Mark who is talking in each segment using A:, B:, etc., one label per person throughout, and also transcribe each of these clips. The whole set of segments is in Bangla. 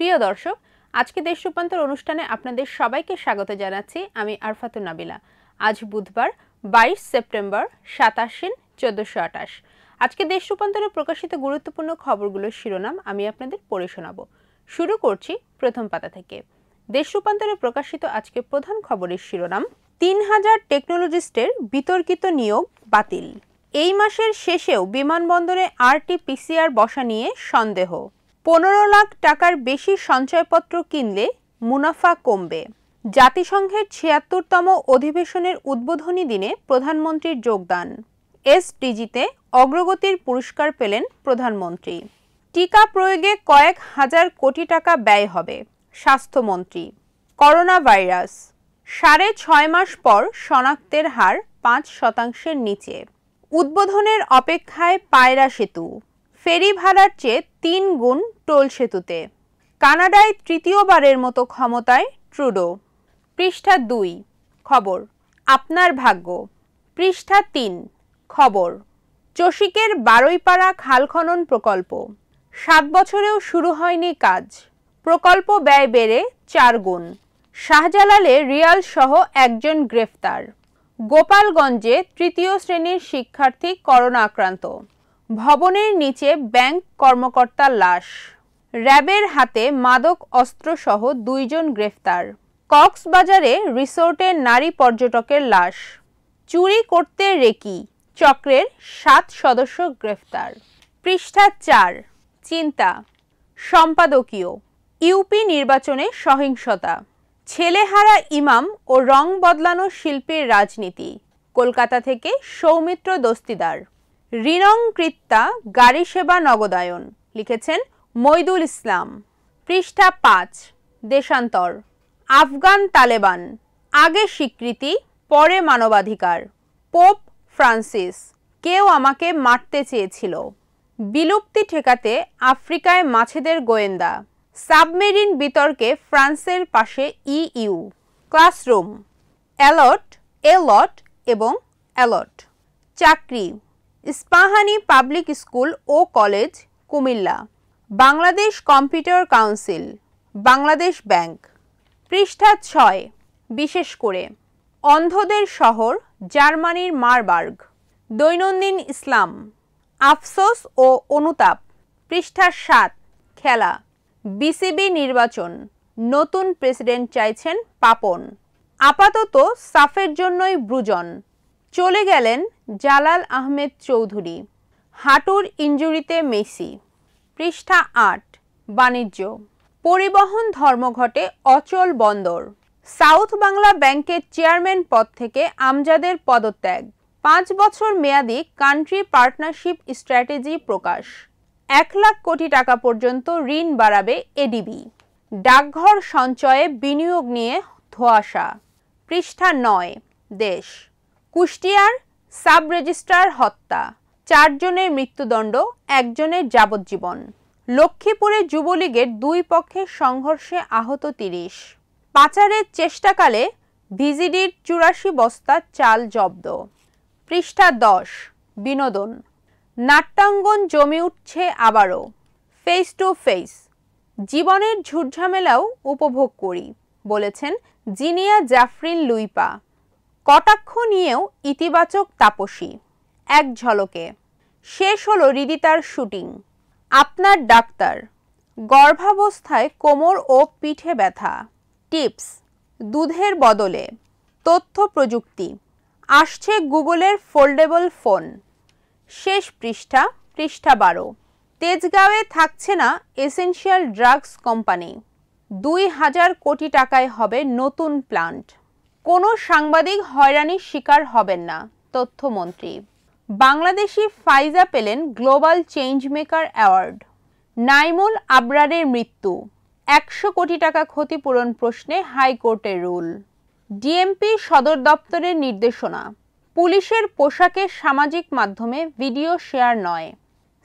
A: প্রিয় দর্শক, আজকে দেশ রূপান্তর অনুষ্ঠানে আপনাদের সবাইকে স্বাগত জানাচ্ছি আমি আরফাতুন নাবিলা। আজ বুধবার, বাইশ সেপ্টেম্বর সাতাশিন চোদ্দোশো আটাশ আজকে দেশ রূপান্তরে প্রকাশিত গুরুত্বপূর্ণ খবরগুলোর শিরোনাম আমি আপনাদের পড়ে শোনাব। শুরু করছি প্রথম পাতা থেকে। দেশ রূপান্তরে প্রকাশিত আজকে প্রধান খবরের শিরোনাম, তিন হাজার টেকনোলজিস্টের বিতর্কিত নিয়োগ বাতিল। এই মাসের শেষেও বিমানবন্দরে আরটি পিসিআর বসা নিয়ে সন্দেহ। পনেরো লাখ টাকার বেশি সঞ্চয়পত্র কিনলে মুনাফা কমবে। জাতিসংঘের ছিয়াত্তরতম অধিবেশনের উদ্বোধনী দিনে প্রধানমন্ত্রীর যোগদান। এসডিজিতে অগ্রগতির পুরস্কার পেলেন প্রধানমন্ত্রী। টিকা প্রয়োগে কয়েক হাজার কোটি টাকা ব্যয় হবে, স্বাস্থ্যমন্ত্রী। করোনা ভাইরাস সাড়ে ছয় মাস পর শনাক্তের হার পাঁচ শতাংশের নিচে। উদ্বোধনের অপেক্ষায় পায়রা সেতু। ফেরি ভাড়ার চেয়ে তিন গুণ টোল সেতুতে। কানাডায় তৃতীয়বারের মতো ক্ষমতায় ট্রুডো। পৃষ্ঠা দুই, খবর, আপনার ভাগ্য। পৃষ্ঠা তিন, খবর, চসিকের বারৈপাড়া খাল খনন প্রকল্প। সাত বছরেও শুরু হয়নি কাজ। প্রকল্প ব্যয় বেড়ে চার গুণ। শাহজালালে রিয়াল সহ একজন গ্রেফতার। গোপালগঞ্জে তৃতীয় শ্রেণির শিক্ষার্থী করোনা আক্রান্ত। ভবনের নিচে ব্যাংক কর্মকর্তার লাশ। র্যাবের হাতে মাদক অস্ত্রসহ দুইজন গ্রেফতার। কক্সবাজারে রিসোর্টে নারী পর্যটকের লাশ। চুরি করতে রেকি চক্রের সাত সদস্য গ্রেফতার। পৃষ্ঠা চার, চিন্তা। সম্পাদকীয়, ইউপি নির্বাচনে সহিংসতা। ছেলেহারা ইমাম ও রং বদলানো শিল্পীর রাজনীতি। কলকাতা থেকে সৌমিত্র দস্তিদার। কৃত্তা গাড়ি সেবা নগদায়ন, লিখেছেন মইদুল ইসলাম। পৃষ্ঠা পাঁচ, দেশান্তর। আফগান তালেবান, আগে স্বীকৃতি, পরে মানবাধিকার। পোপ ফ্রান্সিস, কেউ আমাকে মারতে চেয়েছিল। বিলুপ্তি ঠেকাতে আফ্রিকায় মাছেদের গোয়েন্দা। সাবমেরিন বিতর্কে ফ্রান্সের পাশে ইইউ। ক্লাসরুম। অ্যালট, এলট এবং অ্যালট। চাকরি। ইস্পাহানি পাবলিক স্কুল ও college, Comilla. Bangladesh computer council, Bangladesh bank. পৃষ্ঠা ছয়, বিশেষ করে, অন্ধদের শহর, জার্মানির মারবার্গ। দৈনন্দিন ইসলাম, আফসোস ও অনুতাপ। পৃষ্ঠা সাত, খেলা। বিসিবি নির্বাচন, নতুন প্রেসিডেন্ট চাইছেন পাপন। আপাতত সাফের জন্যই ব্রুজন। চলে গেলেন জালাল আহমেদ চৌধুরী, হাঁটুর ইঞ্জুরিতে মেসি। পৃষ্ঠা আট, বাণিজ্য। পরিবহন ধর্মঘটে অচল বন্দর। সাউথ বাংলা ব্যাংকের চেয়ারম্যান পদ থেকে আমজাদের পদত্যাগ। পাঁচ বছর মেয়াদি কান্ট্রি পার্টনারশিপ স্ট্র্যাটেজি প্রকাশ। এক লাখ কোটি টাকা পর্যন্ত ঋণ বাড়াবে এডিবি। ডাকঘর সঞ্চয়ে বিনিয়োগ নিয়ে ধোয়াশা। পৃষ্ঠা নয়, দেশ। কুষ্টিয়ার সাব রেজিস্ট্রার হত্যা, চারজনের মৃত্যুদণ্ড, একজনের যাবজ্জীবন। লক্ষ্মীপুরে যুবলীগের দুই পক্ষের সংঘর্ষে আহত তিরিশ। পাচারের চেষ্টাকালে ভিজিডির চুরাশি বস্তা চাল জব্দ। পৃষ্ঠা দশ, বিনোদন। নাট্যাঙ্গন জমে উঠছে আবারও। Face to face. জীবনের ঝুটঝামেলাও উপভোগ করি, বলেছেন জিনিয়া জাফরিন লুইপা। কটাক্ষ নিয়েও ইতিবাচক তাপসী। এক ঝলকে। শেষ হলো রিদিতার শুটিং। আপনার ডাক্তার। গর্ভাবস্থায় কোমর ও পিঠে ব্যথা। টিপস। দুধের বদলে। তথ্য প্রযুক্তি। আসছে গুগলের ফোল্ডেবল ফোন। শেষ পৃষ্ঠা পৃষ্ঠা বারো। তেজগাঁওয়ে থাকছে না এসেনশিয়াল ড্রাগস কোম্পানি। দুই হাজার কোটি টাকায় হবে নতুন প্লান্ট। কোনো সাংবাদিক হয়রানির শিকার হবেন না, তথ্যমন্ত্রী। বাংলাদেশি ফাইজা পেলেন global change maker award. Naimul আবরারের মৃত্যু, একশো কোটি টাকা ক্ষতিপূরণ প্রশ্নে হাইকোর্টের রুল। ডিএমপি সদর দপ্তরের নির্দেশনা, পুলিশের পোশাকে সামাজিক মাধ্যমে ভিডিও শেয়ার নয়।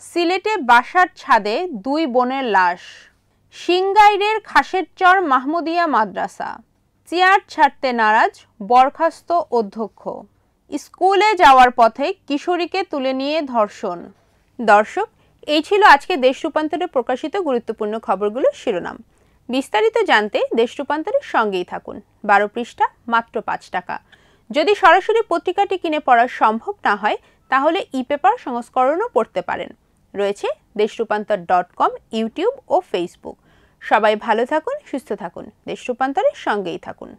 A: সিলেটে বাসার ছাদে দুই বোনের লাশ। সিংগাইরের খাসের চর মাহমুদিয়া মাদ্রাসা। চেয়ার ছাড়তে নারাজ বরখাস্ত অধ্যক্ষ। স্কুলে যাওয়ার পথে কিশোরীকে তুলে নিয়ে ধর্ষণ। দর্শক, এই ছিল আজকে দেশ রূপান্তরে প্রকাশিত গুরুত্বপূর্ণ খবরগুলোর শিরোনাম। বিস্তারিত জানতে দেশ রূপান্তরের সঙ্গেই থাকুন। বারো পৃষ্ঠা, মাত্র পাঁচ টাকা। যদি সরাসরি পত্রিকাটি কিনে পড়া সম্ভব না হয়, তাহলে ই পেপার সংস্করণও পড়তে পারেন। রয়েছে দেশ রূপান্তর ডট কম, ইউটিউব ও ফেসবুক। সবাই ভালো থাকুন সুস্থ থাকুন। দেশ রূপান্তরের সঙ্গেই থাকুন।